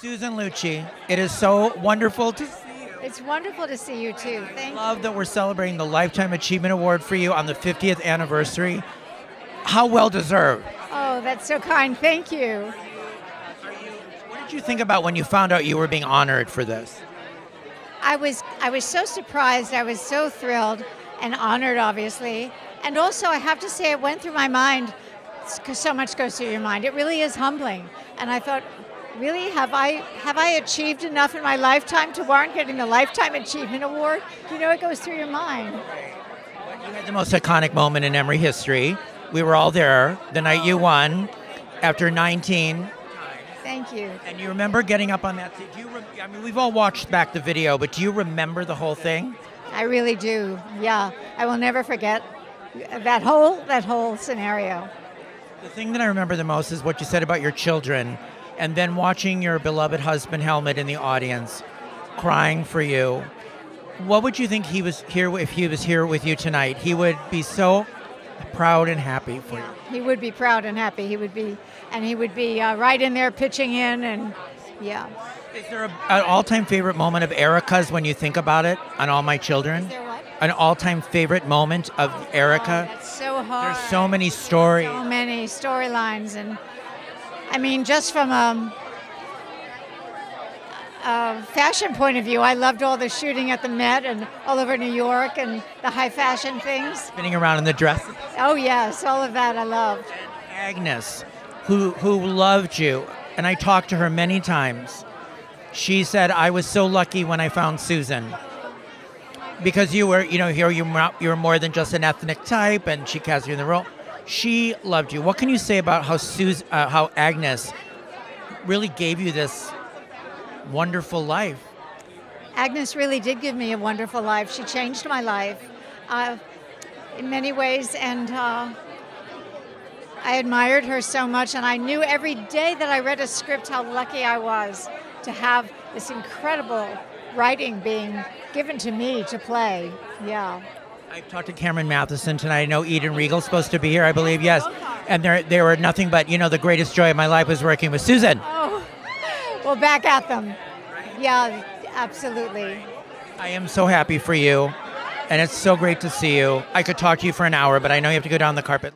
Susan Lucci, it is so wonderful to see you. It's wonderful to see you too. Thank you. Love that we're celebrating the Lifetime Achievement Award for you on the 50th anniversary. How well deserved. Oh, that's so kind. Thank you. What did you think about when you found out you were being honored for this? I was I was so surprised. I was so thrilled and honored, obviously. And also, I have to say, it went through my mind because so much goes through your mind. It really is humbling. And I thought, really, have I have I achieved enough in my lifetime to warrant getting the Lifetime Achievement Award? Do you know, it goes through your mind. You had the most iconic moment in Emmy history. We were all there the night you won after 19 Thank you. And you remember getting up on that? Do you? Re- I mean, we've all watched back the video, but do you remember the whole thing? I really do. Yeah, I will never forget that whole that whole scenario. The thing that I remember the most is what you said about your children, and then watching your beloved husband Helmut in the audience, crying for you. What would you think he was here if he was here with you tonight? He would be so proud and happy for you. He would be proud and happy. He would be, and he would be uh, right in there pitching in, and yeah. Is there a, an all-time favorite moment of Erica's when you think about it on All My Children? Is there what? An all-time favorite moment of Erica? Oh, that's so hard. There's so many stories. So many storylines, and I mean, just from a, a fashion point of view, I loved all the shooting at the Met and all over New York and the high fashion things. Spinning around in the dress. Oh yes, all of that I loved. Agnes, who who loved you, and I talked to her many times. She said I was so lucky when I found Susan. Because you were, you know, here you were, you were more than just an ethnic type, and she cast you in the role. She loved you. What can you say about how Susan, uh, how Agnes, really gave you this wonderful life? Agnes really did give me a wonderful life. She changed my life uh, in many ways, and uh, I admired her so much. And I knew every day that I read a script how lucky I was to have this incredible writing being given to me to play. Yeah. I've talked to Cameron Mathison tonight. I know Eden Riegel's supposed to be here, I believe, yes. And there, they were nothing but, you know, the greatest joy of my life was working with Susan. Oh, well, back at them. Yeah, absolutely. I am so happy for you, and it's so great to see you. I could talk to you for an hour, but I know you have to go down the carpet.